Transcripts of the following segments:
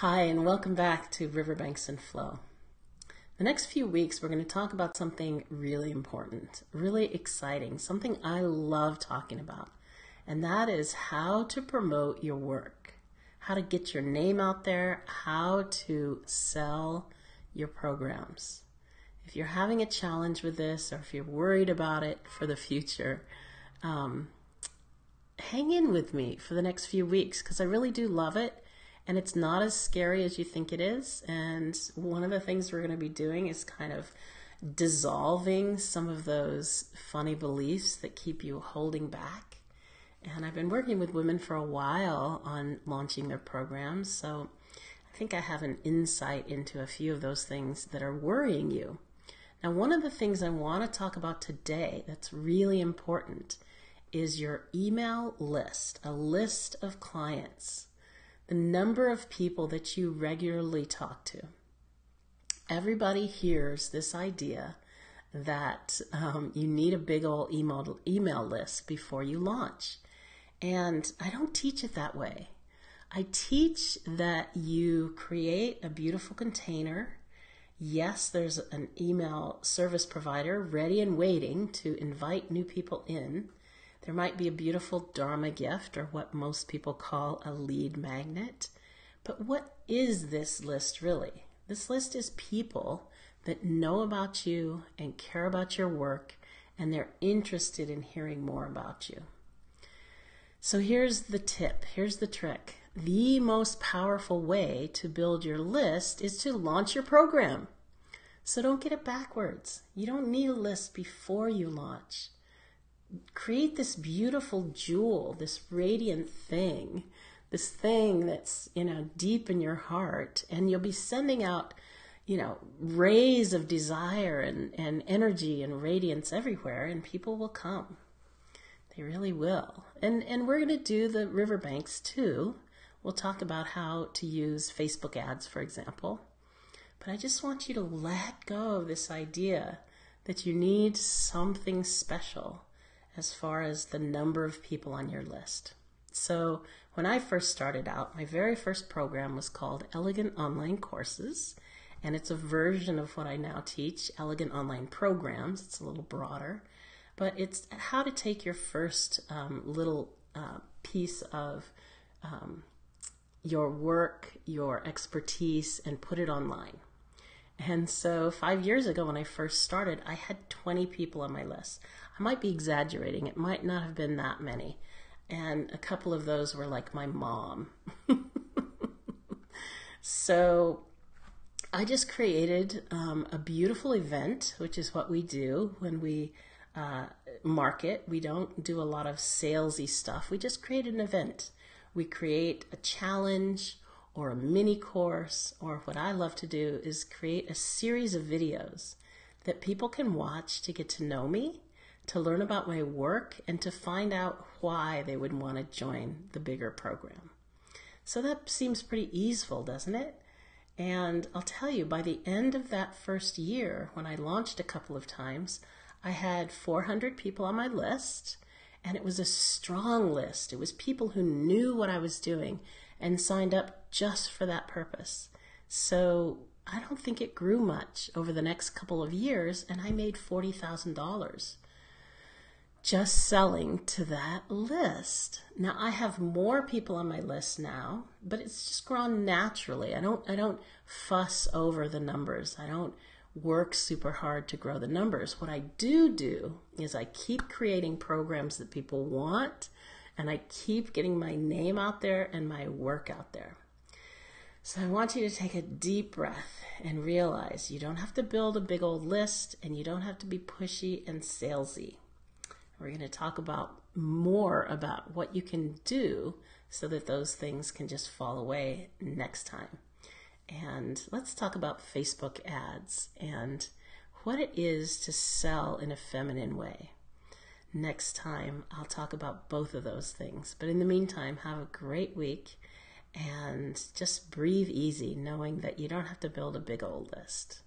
Hi, and welcome back to Riverbanks and Flow. The next few weeks, we're going to talk about something really important, really exciting, something I love talking about, and that is how to promote your work, how to get your name out there, how to sell your programs. If you're having a challenge with this, or if you're worried about it for the future, um, hang in with me for the next few weeks because I really do love it and it's not as scary as you think it is. And one of the things we're going to be doing is kind of dissolving some of those funny beliefs that keep you holding back. And I've been working with women for a while on launching their programs, so I think I have an insight into a few of those things that are worrying you. Now, one of the things I want to talk about today that's really important is your email list, a list of clients the number of people that you regularly talk to. Everybody hears this idea that um, you need a big old email, email list before you launch. And I don't teach it that way. I teach that you create a beautiful container. Yes, there's an email service provider ready and waiting to invite new people in. There might be a beautiful Dharma gift or what most people call a lead magnet. But what is this list really? This list is people that know about you and care about your work and they're interested in hearing more about you. So here's the tip, here's the trick. The most powerful way to build your list is to launch your program. So don't get it backwards. You don't need a list before you launch create this beautiful jewel, this radiant thing, this thing that's, you know, deep in your heart. And you'll be sending out, you know, rays of desire and, and energy and radiance everywhere, and people will come. They really will. And, and we're going to do the riverbanks too. We'll talk about how to use Facebook ads, for example. But I just want you to let go of this idea that you need something special as far as the number of people on your list. So, when I first started out, my very first program was called Elegant Online Courses, and it's a version of what I now teach, Elegant Online Programs. It's a little broader, but it's how to take your first um, little uh, piece of um, your work, your expertise, and put it online. And so, five years ago, when I first started, I had 20 people on my list. I might be exaggerating, it might not have been that many. And a couple of those were like my mom. so, I just created um, a beautiful event, which is what we do when we uh, market. We don't do a lot of salesy stuff. We just create an event. We create a challenge or a mini course, or what I love to do is create a series of videos that people can watch to get to know me, to learn about my work, and to find out why they would want to join the bigger program. So that seems pretty easeful, doesn't it? And I'll tell you, by the end of that first year, when I launched a couple of times, I had 400 people on my list, and it was a strong list. It was people who knew what I was doing and signed up just for that purpose. So I don't think it grew much over the next couple of years, and I made $40,000 just selling to that list. Now I have more people on my list now, but it's just grown naturally. I don't I don't fuss over the numbers. I don't work super hard to grow the numbers. What I do do is I keep creating programs that people want and I keep getting my name out there and my work out there. So I want you to take a deep breath and realize you don't have to build a big old list and you don't have to be pushy and salesy. We're going to talk about more about what you can do so that those things can just fall away next time. And let's talk about Facebook ads and what it is to sell in a feminine way next time I'll talk about both of those things. But in the meantime, have a great week and just breathe easy, knowing that you don't have to build a big old list.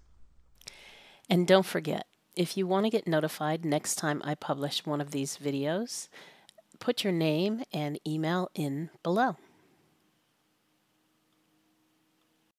And don't forget, if you want to get notified next time I publish one of these videos, put your name and email in below.